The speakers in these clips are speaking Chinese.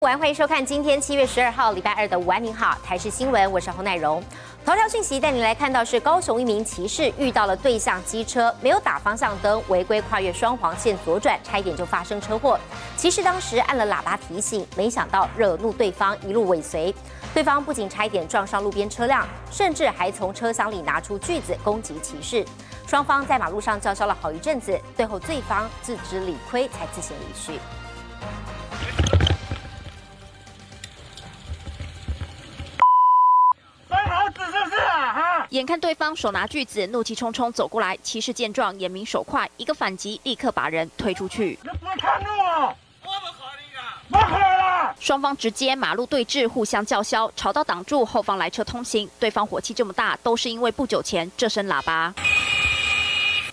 午安，欢迎收看今天七月十二号礼拜二的午安，您好，台视新闻，我是侯乃荣。头条讯息带你来看到是高雄一名骑士遇到了对向机车，没有打方向灯，违规跨越双黄线左转，差一点就发生车祸。骑士当时按了喇叭提醒，没想到惹怒对方，一路尾随。对方不仅差一点撞上路边车辆，甚至还从车厢里拿出锯子攻击骑士。双方在马路上叫嚣了好一阵子，最后对方自知理亏，才自行离去。眼看对方手拿锯子，怒气冲冲走过来，骑士见状眼明手快，一个反击，立刻把人推出去。双方直接马路对峙，互相叫嚣，吵到挡住后方来车通行。对方火气这么大，都是因为不久前这声喇叭。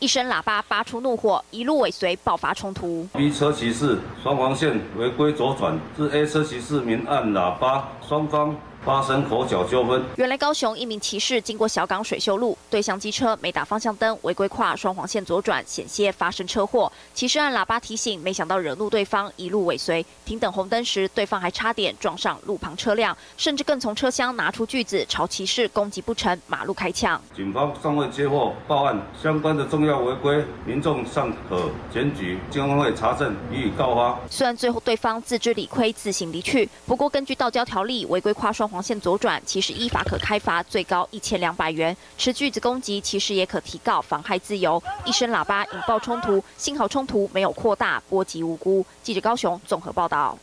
一声喇叭发出怒火，一路尾随，爆发冲突。B 车骑士双黄线违规左转，至 A 车骑士明按喇叭，双方。发生口角纠纷。原来高雄一名骑士经过小港水秀路，对向机车没打方向灯，违规跨双黄线左转，险些发生车祸。骑士按喇叭提醒，没想到惹怒对方，一路尾随。停等红灯时，对方还差点撞上路旁车辆，甚至更从车厢拿出锯子朝骑士攻击不成，马路开枪。警方尚未接获报案，相关的重要违规，民众尚可检举，警方会查证予以告发。虽然最后对方自知理亏，自行离去，不过根据道交条例，违规跨双黄线左转，其实依法可开罚最高一千两百元；持锯子攻击，其实也可提高妨害自由。一声喇叭引爆冲突，幸好冲突没有扩大，波及无辜。记者高雄综合报道。